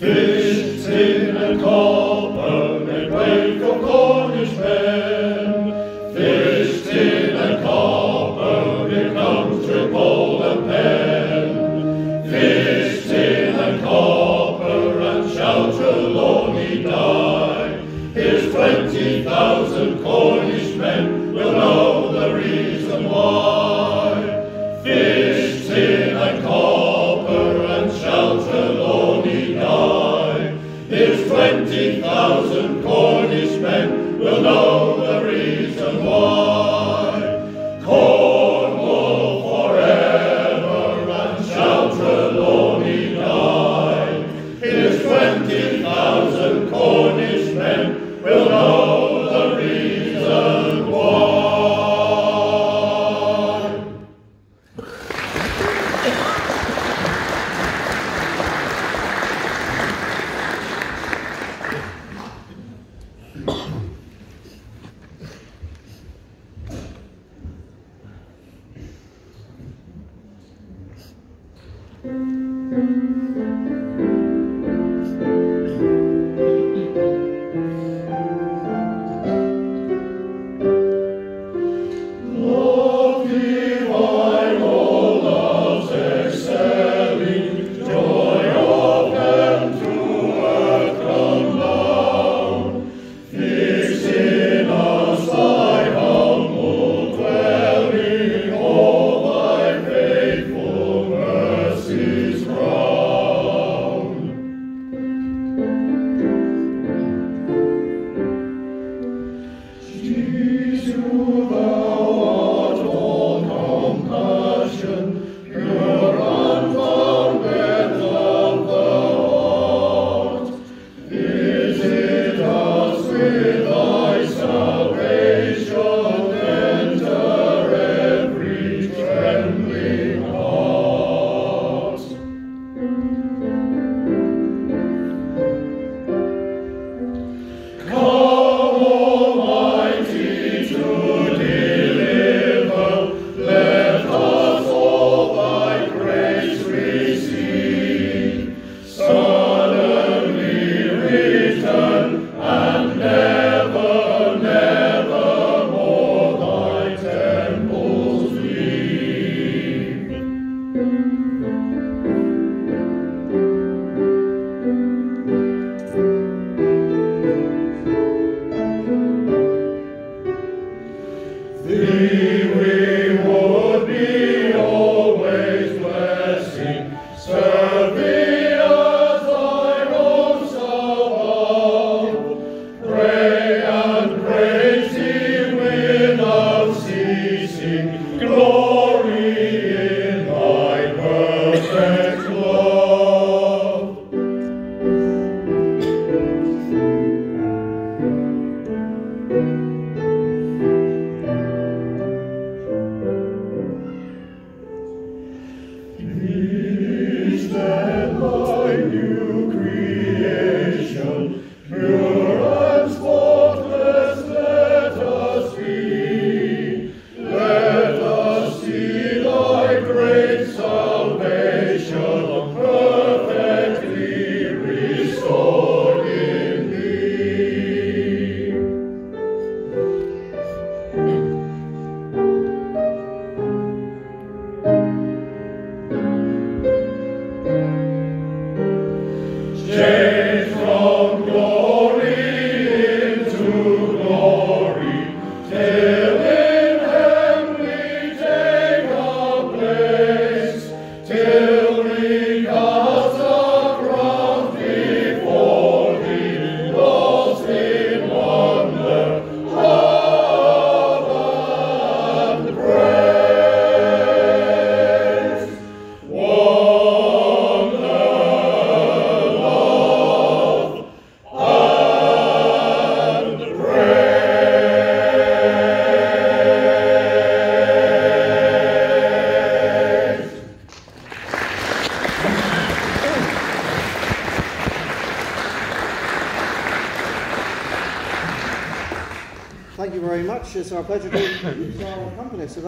Fish, in and copper Cornish men. Fish, and copper, it comes to. Fish, copper, and he die. His twenty thousand Cornish men will know the reason why. thousand Cornishmen will know the reason why. Very much. It's our pleasure to, to accompany us.